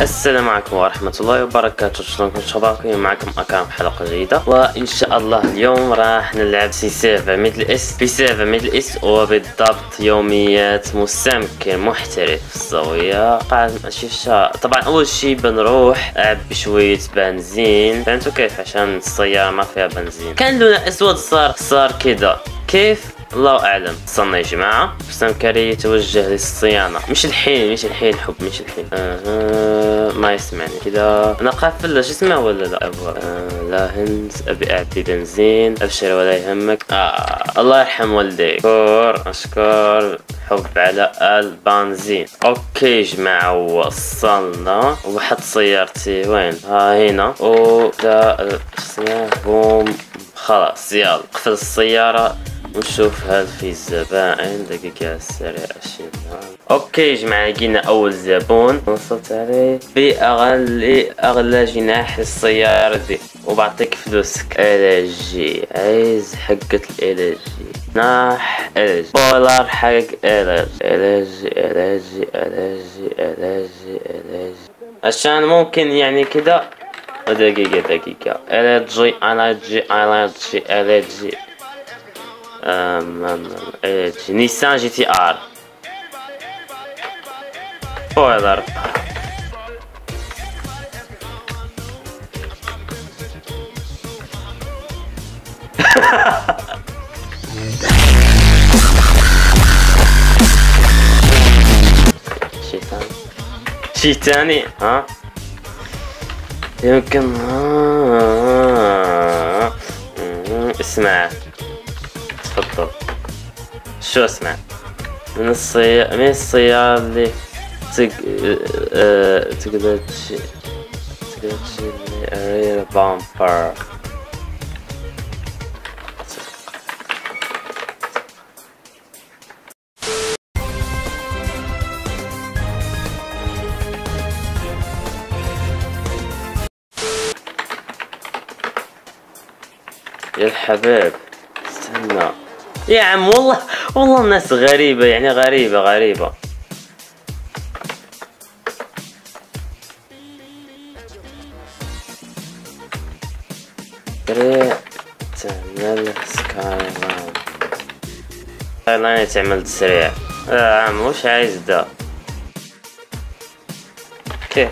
السلام عليكم ورحمة الله وبركاته. شلونكم شبابكم معكم أكرم حلقة جديدة. وإن شاء الله اليوم راح نلعب في server Middle East في server Middle East وبالضبط يوميات مسمكر محترف الزاوية قاعد ماشي شا... طبعا أول شي بنروح أعبي شوية بنزين. فهمتوا كيف؟ عشان السيارة ما فيها بنزين. كان لونها أسود صار صار كذا كيف؟ الله أعلم. استنى يا جماعة. مسمكر يتوجه للصيانة. مش الحين مش الحين حب مش الحين. آه ما يسمعني. كذا أنا قافل شو اسمه ولا لا؟ أبغى. آه لا هند أبي أعطي بنزين. أبشر ولا يهمك. آه الله يرحم والديك. أشكر أشكر. حب على البنزين. أوكي يا جماعة وصلنا. وبحط سيارتي. وين؟ ها هنا. اسمه؟ بوم خلاص يلا. قفل السيارة. ونشوف هل في زبائن دقيقة على السريع اشيل أوكي جماعة لقينا أول زبون. وصلت عليه. باغلى أغلى جناح للسيارة دي. وبعطيك فلوسك. ال جي عايز حقة ال جي جناح ال جي بولر حق ال جي ال جي ال جي ال جي ال جي ال جي عشان ممكن يعني كده. دقيقة دقيقة. ال جي ال جي ال جي نيسان جي تي آر. ثاني شي ثاني؟ ها؟ يمكن اسمع. تفضل شو اسمع من السيارة من السيارة اللي تق... آه... تقدر تشي تقدر تشيل رير بامبر يا الحبيب استنى. يا عم والله والله الناس غريبة يعني غريبة غريبة. تعمل سكاي لاين سكاي لاين تعمل سريع. يا عم وش عايز ده؟ كيف؟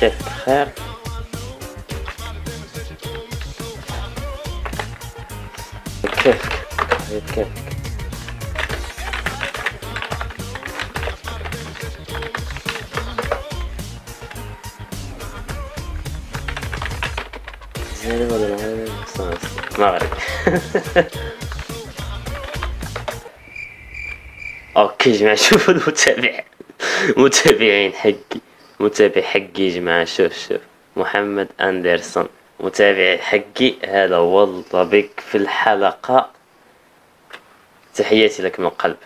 كيف؟ بخير كيف كيف كيف زين ولا مغربي مغربي أوكي يا جماعة شوفوا المتابع متابعين حقي متابع حقي جماعة شوف شوف محمد اندرسون متابعي حقي. هذا والله بك في الحلقة. تحياتي لك من قلب.